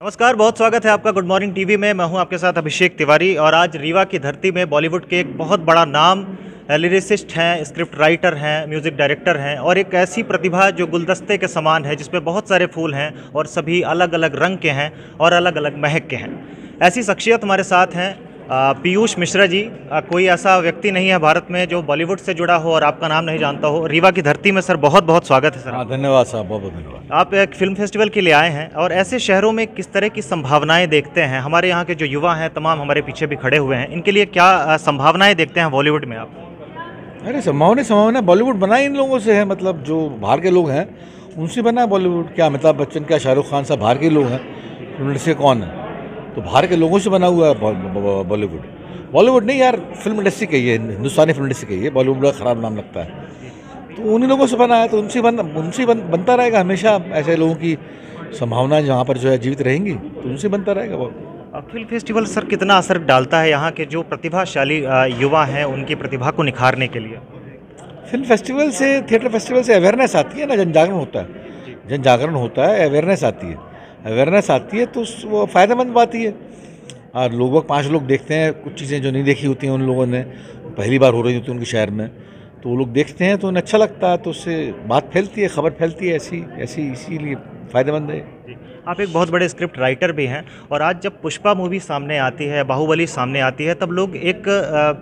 नमस्कार, बहुत स्वागत है आपका गुड मॉर्निंग टीवी में। मैं हूँ आपके साथ अभिषेक तिवारी और आज रीवा की धरती में बॉलीवुड के एक बहुत बड़ा नाम लिरिसिस्ट हैं, स्क्रिप्ट राइटर हैं, म्यूज़िक डायरेक्टर हैं और एक ऐसी प्रतिभा जो गुलदस्ते के समान है, जिसमें बहुत सारे फूल हैं और सभी अलग अलग रंग के हैं और अलग अलग महक के हैं। ऐसी शख्सियत हमारे साथ हैं पीयूष मिश्रा जी कोई ऐसा व्यक्ति नहीं है भारत में जो बॉलीवुड से जुड़ा हो और आपका नाम नहीं जानता हो। रीवा की धरती में सर बहुत बहुत स्वागत है सर हाँ धन्यवाद साहब बहुत बहुत धन्यवाद। आप एक फ़िल्म फेस्टिवल के लिए आए हैं और ऐसे शहरों में किस तरह की संभावनाएँ देखते हैं? हमारे यहाँ के जो युवा हैं तमाम हमारे पीछे भी खड़े हुए हैं। इनके लिए क्या संभावनाएँ देखते हैं बॉलीवुड में आप? अरे संभावना संभावना बॉलीवुड बना इन लोगों से है मतलब जो बाहर के लोग हैं उनसे बना बॉलीवुड। क्या अमिताभ बच्चन क्या शाहरुख खान साहब बाहर के लोग हैं इंडस्ट्री कौन है? तो बाहर के लोगों से बना हुआ है बॉलीवुड। बॉलीवुड नहीं यार फ़िल्म इंडस्ट्री कही है हिंदुस्तानी फ़िल्म इंडस्ट्री कही है बॉलीवुड का ख़राब नाम लगता है। तो उन्हीं लोगों से बना है तो उनसे बन उनसे बन, बनता रहेगा हमेशा ऐसे लोगों की संभावना जहाँ पर जो है जीवित रहेंगी तो उनसे बनता रहेगा वो। फ़िल्म फेस्टिवल सर कितना असर डालता है यहाँ के जो प्रतिभाशाली युवा हैं उनकी प्रतिभा को निखारने के लिए? फ़िल्म फेस्टिवल से थिएटर फेस्टिवल से अवेयरनेस आती है ना जन जागरण होता है। जन जागरण होता है अवेयरनेस आती है। अवेयरनेस आती है तो वो फ़ायदेमंद बात ही है। और लोग पाँच लोग देखते हैं कुछ चीज़ें जो नहीं देखी होती हैं उन लोगों ने पहली बार हो रही होती है उनके शहर में तो वो लोग देखते हैं तो उन्हें अच्छा लगता है तो उससे बात फैलती है खबर फैलती है ऐसी ऐसी इसीलिए फ़ायदेमंद है। आप एक बहुत बड़े स्क्रिप्ट राइटर भी हैं और आज जब पुष्पा मूवी सामने आती है बाहुबली सामने आती है तब लोग एक आ,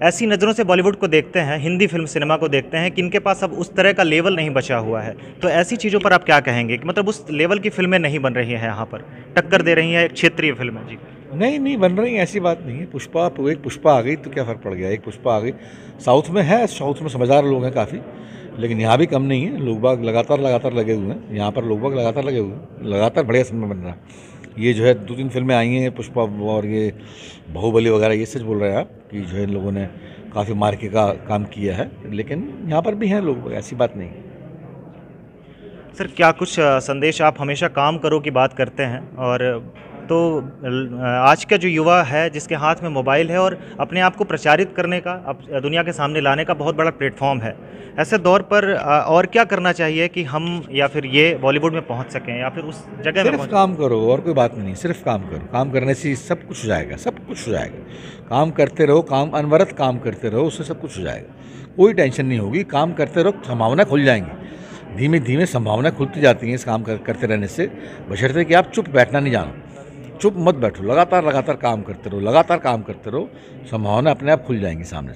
ऐसी नज़रों से बॉलीवुड को देखते हैं, हिंदी फ़िल्म सिनेमा को देखते हैं कि इनके पास अब उस तरह का लेवल नहीं बचा हुआ है। तो ऐसी चीज़ों पर आप क्या कहेंगे कि मतलब उस लेवल की फ़िल्में नहीं बन रही हैं यहाँ पर? टक्कर दे रही हैं एक क्षेत्रीय फ़िल्में जी। नहीं नहीं, बन रही ऐसी बात नहीं है। पुष्पा, एक पुष्पा आ गई तो क्या फ़र्क पड़ गया? एक पुष्पा आ गई। साउथ में है, साउथ में समझदार लोग हैं काफ़ी, लेकिन यहाँ भी कम नहीं है। लोग बाग लगातार लगातार लगे हुए हैं। यहाँ पर लोग बाग लगातार लगे हुए हैं। लगातार बढ़िया समय बन रहा है। ये जो है दो तीन फ़िल्में आई हैं पुष्पा और ये बाहुबली वगैरह, ये सच बोल रहे हैं आप कि जो है इन लोगों ने काफ़ी मार्के का काम किया है, लेकिन यहाँ पर भी हैं लोग, ऐसी बात नहीं सर, क्या कुछ संदेश आप हमेशा काम करो की बात करते हैं? और तो आज का जो युवा है जिसके हाथ में मोबाइल है और अपने आप को प्रचारित करने का अप दुनिया के सामने लाने का बहुत बड़ा प्लेटफॉर्म है। ऐसे दौर पर और क्या करना चाहिए कि हम या फिर ये बॉलीवुड में पहुँच सकें या फिर उस जगह में सिर्फ़ पहुँच काम करो और कोई बात नहीं सिर्फ़ काम करो। काम करने से सब कुछ हो जाएगा सब कुछ हो जाएगा। काम करते रहो काम अनवरत काम करते रहो उससे सब कुछ हो जाएगा। कोई टेंशन नहीं होगी काम करते रहो संभावना खुल जाएँगी। धीमे धीमे संभावना खुलती जाती हैं इस काम कर, करते रहने से। बशर्ते कि आप चुप बैठना नहीं जानो। चुप मत बैठो लगातार लगातार काम करते रहो लगातार काम करते रहो संभावना अपने आप खुल जाएँगी सामने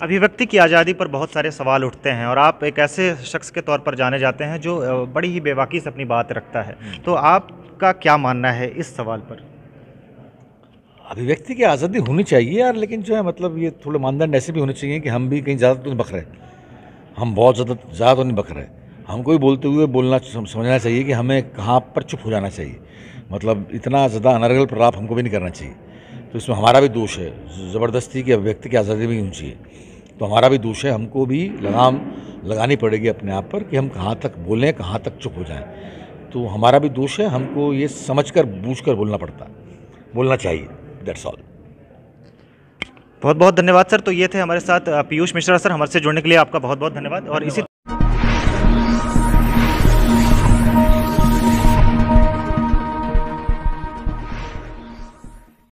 अभिव्यक्ति की आज़ादी पर बहुत सारे सवाल उठते हैं और आप एक ऐसे शख्स के तौर पर जाने जाते हैं जो बड़ी ही बेबाकी से अपनी बात रखता है। तो आपका क्या मानना है इस सवाल पर? अभिव्यक्ति की आज़ादी होनी चाहिए यार लेकिन जो है मतलब ये थोड़े मानदंड ऐसे भी होने चाहिए कि हम भी कहीं ज़्यादा तो नहीं बख रहे हम बहुत ज़्यादा ज़्यादा तो नहीं बख रहे हमको भी बोलते हुए बोलना समझना चाहिए कि हमें कहाँ पर चुप हो जाना चाहिए। मतलब इतना ज़्यादा अनर्गल प्रलाप हमको भी नहीं करना चाहिए। तो इसमें हमारा भी दोष है। ज़बरदस्ती की अभिव्यक्ति की आज़ादी भी होनी चाहिए। तो हमारा भी दोष है, हमको भी लगाम लगानी पड़ेगी अपने आप पर कि हम कहाँ तक बोलें, कहाँ तक चुप हो जाएँ। तो हमारा भी दोष है, हमको ये समझ कर बूझ कर बोलना पड़ता। बोलना चाहिए दैट्स ऑल बहुत बहुत धन्यवाद, सर। तो ये थे हमारे साथ पीयूष मिश्रा सर, हमारे से जुड़ने के लिए आपका बहुत बहुत धन्यवाद। और इसी